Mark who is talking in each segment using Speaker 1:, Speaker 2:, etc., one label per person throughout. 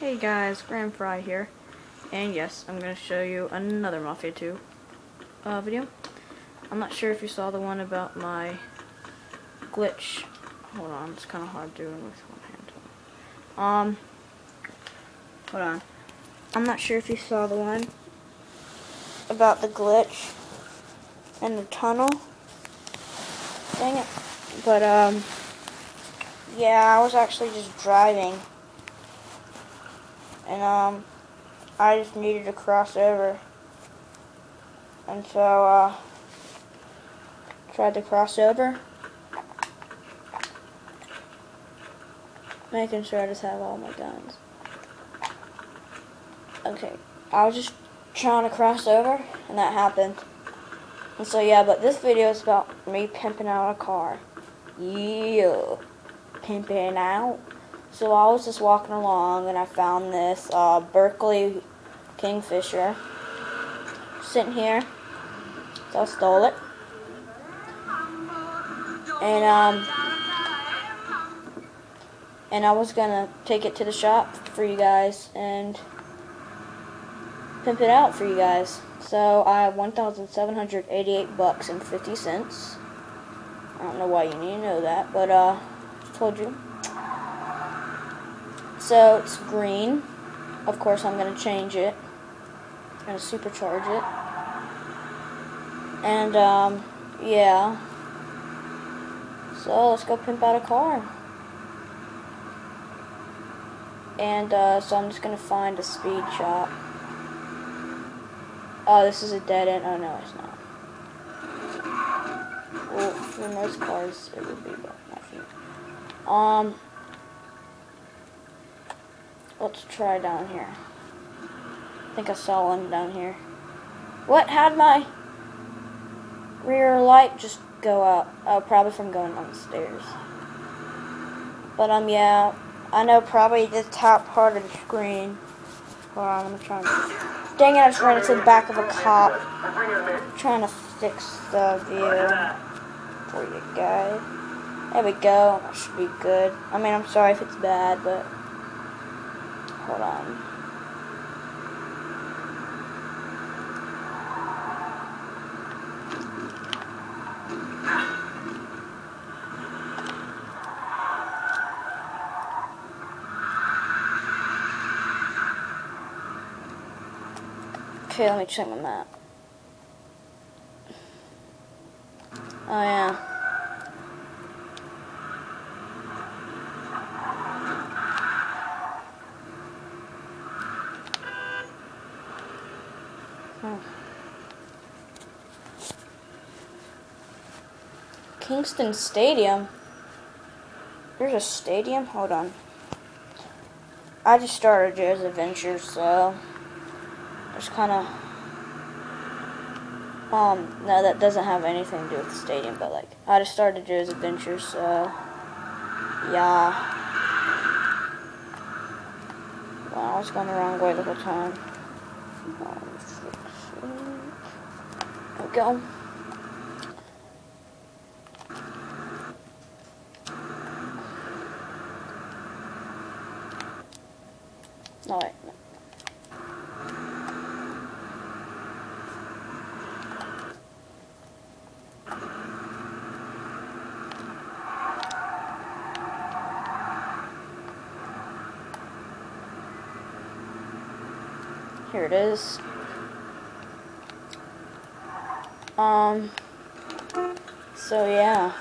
Speaker 1: Hey guys, Graham Frye here, and yes, I'm going to show you another Mafia 2 uh, video. I'm not sure if you saw the one about my glitch. Hold on, it's kind of hard doing with one hand. Um, hold on. I'm not sure if you saw the one about the glitch in the tunnel. Dang it. But, um, yeah, I was actually just driving. And, um, I just needed to cross over. And so, uh, tried to cross over. Making sure I just have all my guns. Okay, I was just trying to cross over, and that happened. And so, yeah, but this video is about me pimping out a car. Yeah, pimping out. So I was just walking along, and I found this uh, Berkley Kingfisher sitting here. So I stole it. And, um, and I was gonna take it to the shop for you guys and pimp it out for you guys. So I have 1,788 bucks and 50 cents. I don't know why you need to know that, but uh, told you. So it's green. Of course, I'm gonna change it. I'm gonna supercharge it. And um, yeah. So let's go pimp out a car. And uh, so I'm just gonna find a speed shop. Oh, this is a dead end. Oh no, it's not. Well, for most cars, it would be, but not for Um, let's try down here. I think I saw one down here. What? How'd my rear light just go out? Oh, probably from going down the stairs. But um, yeah, I know probably the top part of the screen. Hold on, I'm trying to. Try. Dang it, I just ran into the back of a cop. I'm trying to fix the view for you guys. There we go. That should be good. I mean, I'm sorry if it's bad, but hold on. Okay, let me check my map. Oh yeah. Kingston Stadium? There's a stadium? Hold on. I just started Joe's Adventure, so just kind of um no that doesn't have anything to do with the stadium but like I just started Joe's Adventure so yeah well, I was going the wrong way the whole time there we go no wait. Here it is. Um, so yeah.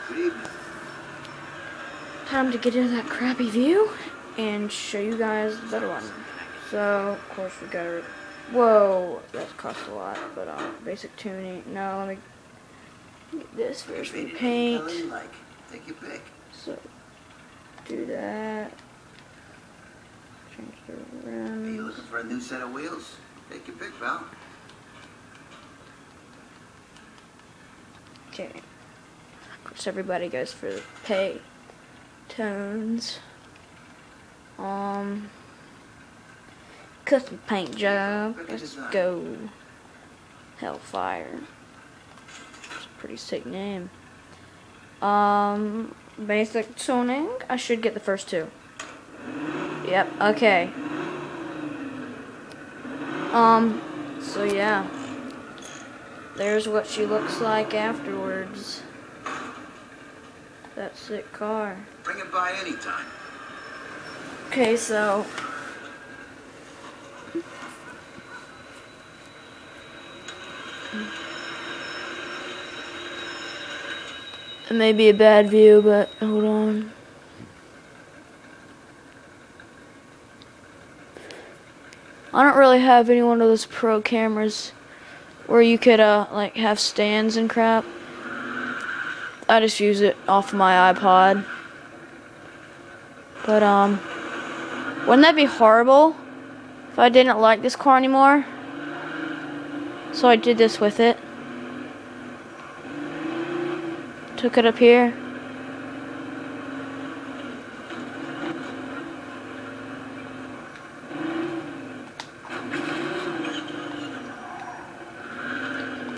Speaker 1: Time to get into that crappy view and show you guys the better one. So, of course we got whoa, that cost a lot, but um, basic tuning, no, let me get this first, we paint.
Speaker 2: Like, take your pick.
Speaker 1: So, do that. Change the
Speaker 2: Are you looking for a new set of wheels? Take your pick, pal.
Speaker 1: Okay. Of course, everybody goes for the pay tones. Um, custom paint job. Let's go. Hellfire. It's a pretty sick name. Um, basic tuning. I should get the first two. Yep. Okay. Um, so yeah. There's what she looks like afterwards. That sick car.
Speaker 2: Bring it by anytime.
Speaker 1: Okay, so It may be a bad view, but hold on. I don't really have any one of those pro cameras where you could uh like have stands and crap. I just use it off my iPod. But um wouldn't that be horrible if I didn't like this car anymore? So I did this with it. Took it up here.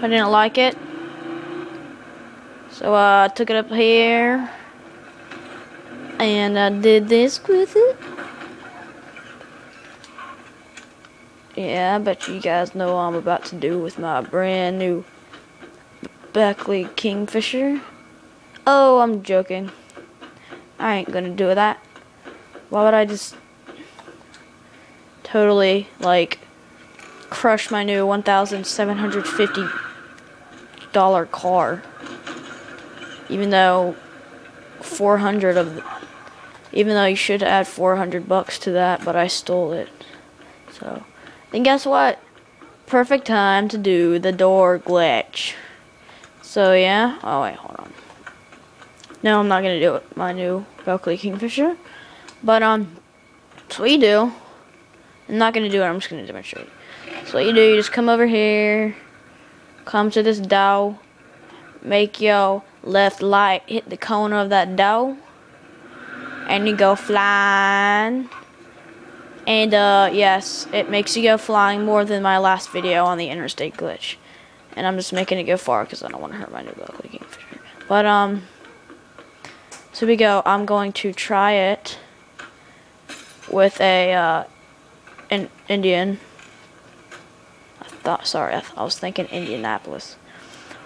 Speaker 1: I didn't like it. So uh, I took it up here. And I did this with it. Yeah, I bet you guys know what I'm about to do with my brand new Beckley Kingfisher. Oh, I'm joking. I ain't gonna do that. Why would I just totally, like, crush my new $1,750 car? Even though 400 of the, even though you should add 400 bucks to that, but I stole it. So, then guess what? Perfect time to do the door glitch. So yeah, oh wait, hold on. No, I'm not gonna do it. My new Beckley Kingfisher. But um, that's what you do. I'm not gonna do it. I'm just gonna demonstrate. So what you do, you just come over here, come to this door, make your left light hit the corner of that door, and you go flying. And uh, yes, it makes you go flying more than my last video on the interstate glitch. And I'm just making it go far because I don't want to hurt my new Kingfisher. But um. So we go. I'm going to try it with a uh, an Indian. Thought. Sorry, I, th I was thinking Indianapolis.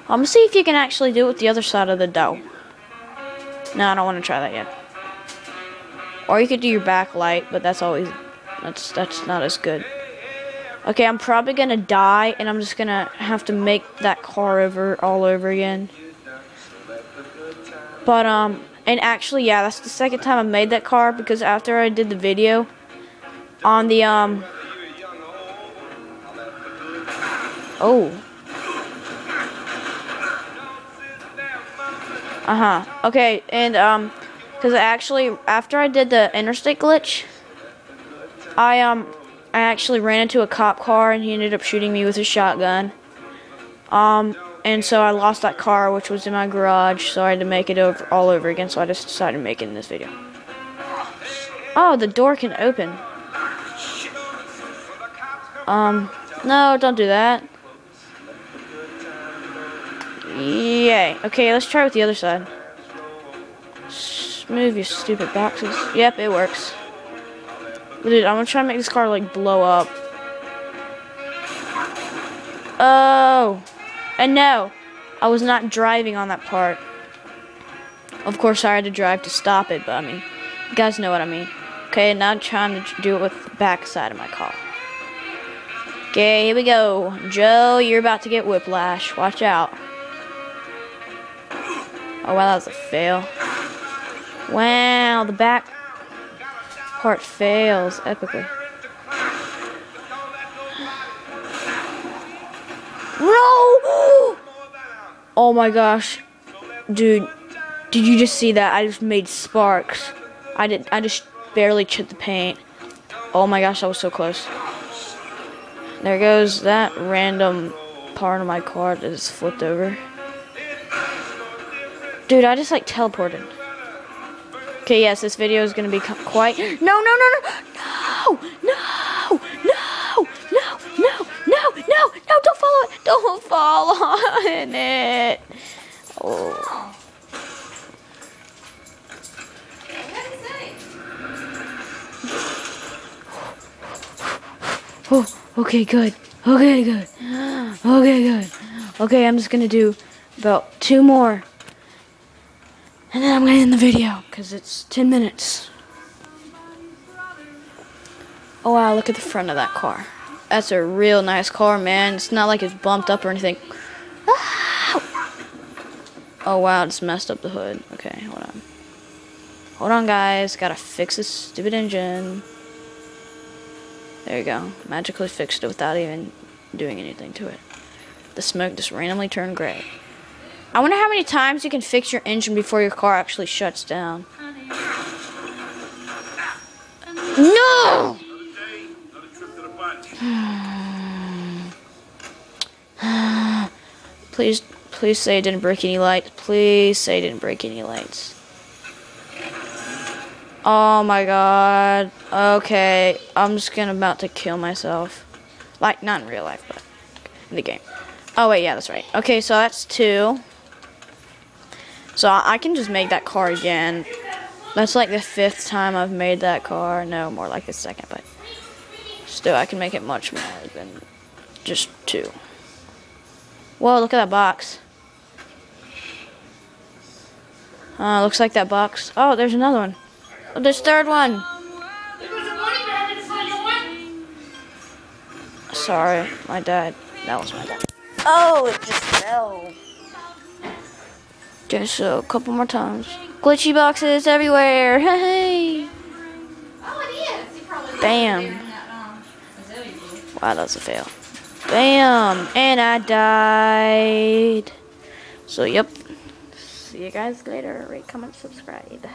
Speaker 1: I'm gonna see if you can actually do it with the other side of the dough. No, I don't want to try that yet. Or you could do your backlight, but that's always that's that's not as good. Okay, I'm probably gonna die, and I'm just gonna have to make that car over all over again. But um, and actually, yeah, that's the second time I made that car because after I did the video on the, um, oh. Uh-huh. Okay, and, um, because I actually, after I did the interstate glitch, I, um, I actually ran into a cop car and he ended up shooting me with a shotgun. Um, and so I lost that car, which was in my garage, so I had to make it over all over again, so I just decided to make it in this video. Oh, the door can open. Um, no, don't do that. Okay, let's try with the other side. Move your stupid boxes. Yep, it works. Dude, I'm gonna try to make this car, like, blow up. Oh. And no, I was not driving on that part. Of course, I had to drive to stop it, but I mean, you guys know what I mean. Okay, now I'm trying to do it with the back side of my car. Okay, here we go. Joe, you're about to get whiplash. Watch out. Oh, wow, that was a fail. Wow, the back part fails epically. No! Oh my gosh. Dude, did you just see that? I just made sparks. I did I just barely chipped the paint. Oh my gosh, that was so close. There goes that random part of my car that just flipped over. Dude, I just like teleported. Okay, yes, this video is gonna be quite. No, no, no, no, no, no, no, no, no, no, no, no, don't follow it. Don't fall on it. Oh. Oh. Okay, good. Okay, good. Okay, good. Okay, I'm just gonna do about two more. And then I'm gonna end the video because it's 10 minutes. Oh wow, look at the front of that car. That's a real nice car, man. It's not like it's bumped up or anything. Ah! Oh wow, it's messed up the hood. Okay, hold on. Hold on, guys. Gotta fix this stupid engine. There you go. Magically fixed it without even doing anything to it. The smoke just randomly turned gray. I wonder how many times you can fix your engine before your car actually shuts down. No! Please, please say I didn't break any lights. Please say I didn't break any lights. Oh my god. Okay, I'm just gonna about to kill myself. Like, not in real life, but in the game. Oh wait, yeah, that's right. Okay, so that's two. So I can just make that car again. That's like the fifth time I've made that car. No, more like the second, but still, I can make it much more than just two. Whoa, look at that box. Uh, looks like that box. Oh, there's another one. Oh, there's third one. Sorry, my dad. That was my dad. Oh, it just fell. So a couple more times. Glitchy boxes everywhere. Hey.
Speaker 3: Oh, it is.
Speaker 1: Bam.
Speaker 3: That,
Speaker 1: Wow, that's a fail. Bam! And I died. So, yep. See you guys later. Rate, comment, subscribe.